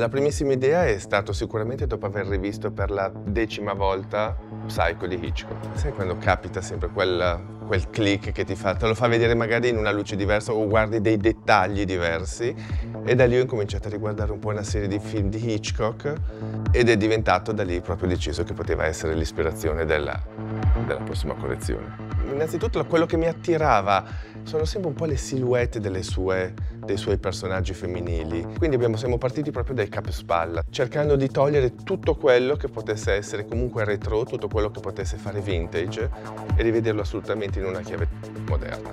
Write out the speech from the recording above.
La primissima idea è stato sicuramente dopo aver rivisto per la decima volta Psycho di Hitchcock. Sai quando capita sempre quel, quel click che ti fa, te lo fa vedere magari in una luce diversa o guardi dei dettagli diversi e da lì ho incominciato a riguardare un po' una serie di film di Hitchcock ed è diventato da lì proprio deciso che poteva essere l'ispirazione della, della prossima collezione. Innanzitutto quello che mi attirava sono sempre un po' le silhouette sue, dei suoi personaggi femminili. Quindi abbiamo, siamo partiti proprio dai capospalla, cercando di togliere tutto quello che potesse essere comunque retro, tutto quello che potesse fare vintage e rivederlo assolutamente in una chiave moderna.